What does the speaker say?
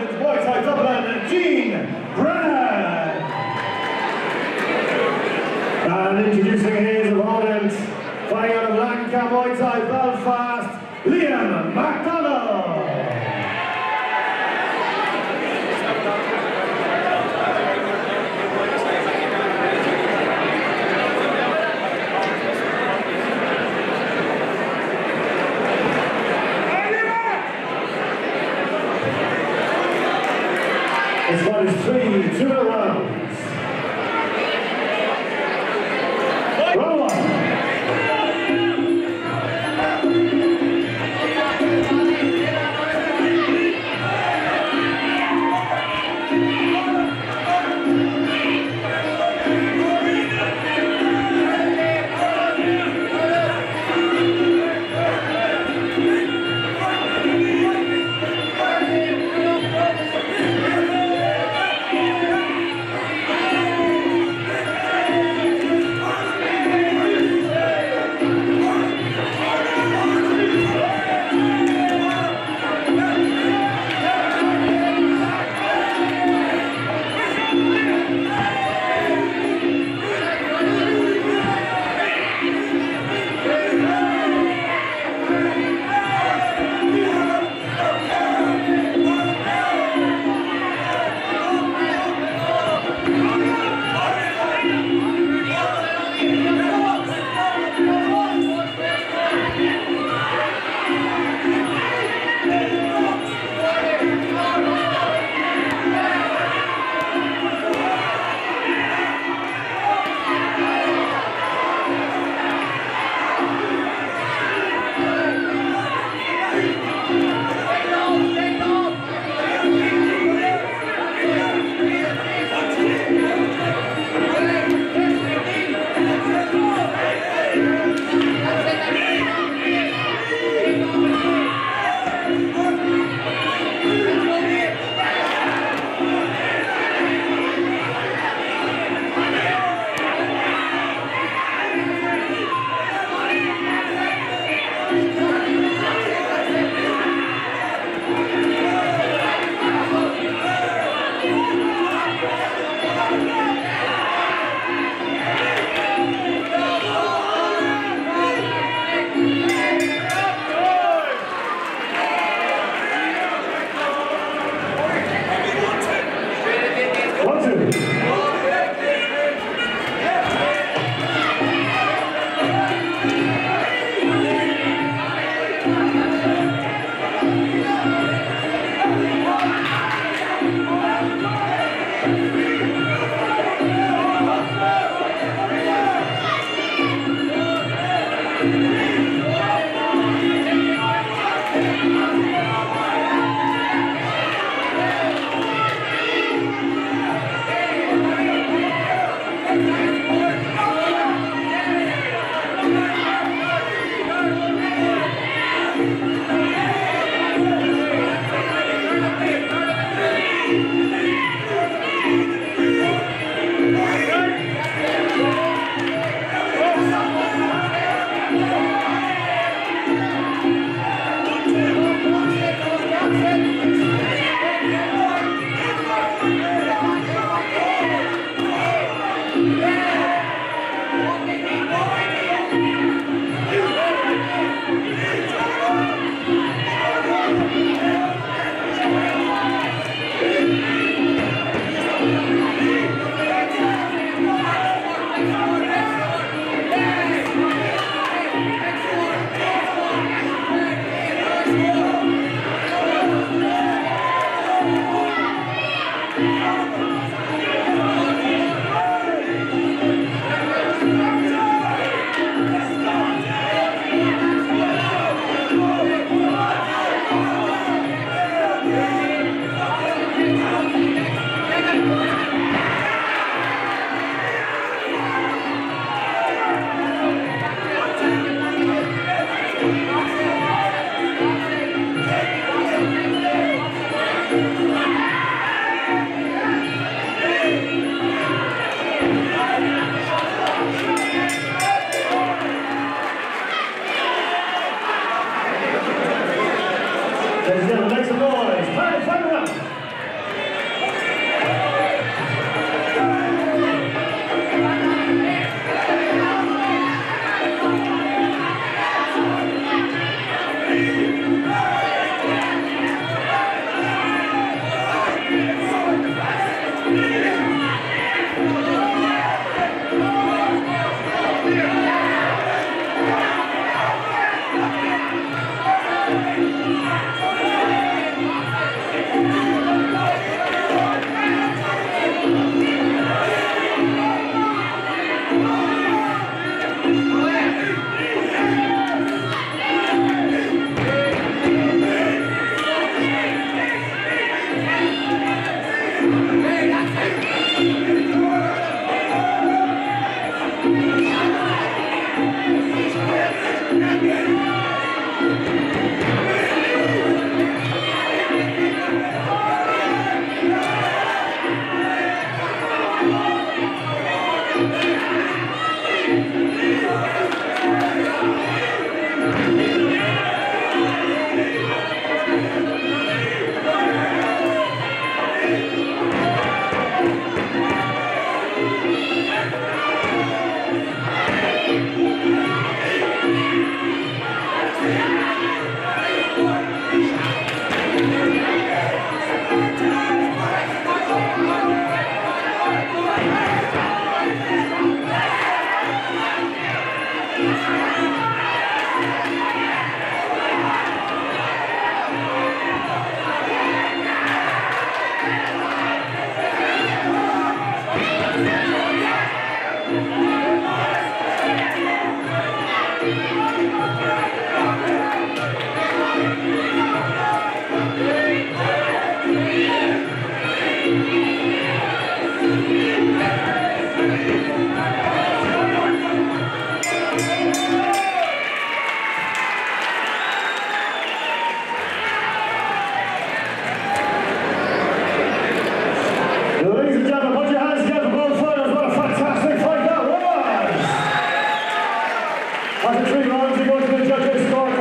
Sergeant Muay Thai One is three, two rounds. Round Música After three rounds, we go to the judges' scorecard.